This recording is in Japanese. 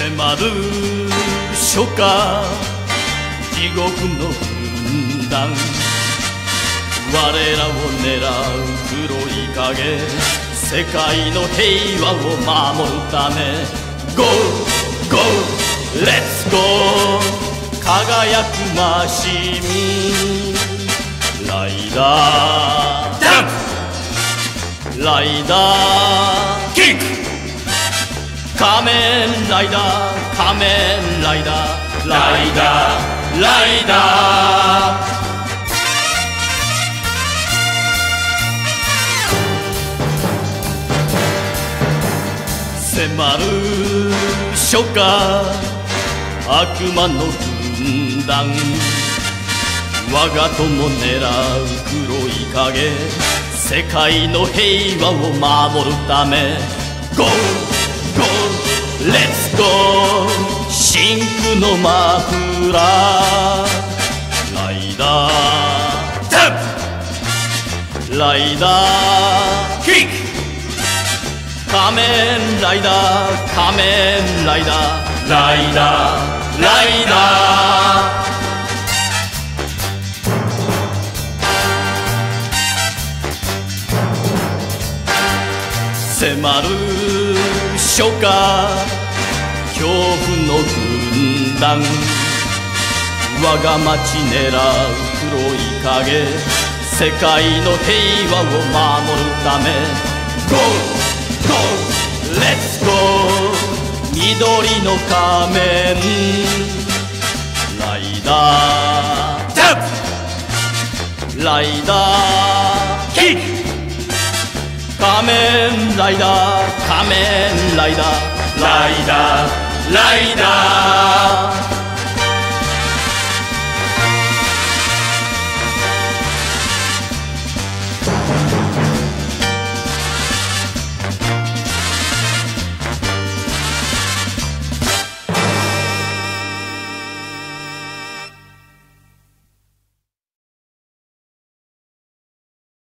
迫る初夏地獄の軍団我らを狙う黒い影世界の平和を守るため Go! Go! Let's go! 輝くマシンライダーダンプライダーキック仮面ライダー仮面ライダーライダーライダー。迫る初夏悪魔の軍団。我が友狙う黒い影。世界の平和を守るため。Go! のマフラーライダーダンプ。ライダーキック。仮面ライダー仮面ライダー。ライダーライダー。迫る初夏。恐怖の軍団我が町狙う黒い影世界の平和を守るため Go! Go! Let's go! 緑の仮面ライダージャンプライダーキック仮面ライダー仮面ライダーライダーライダー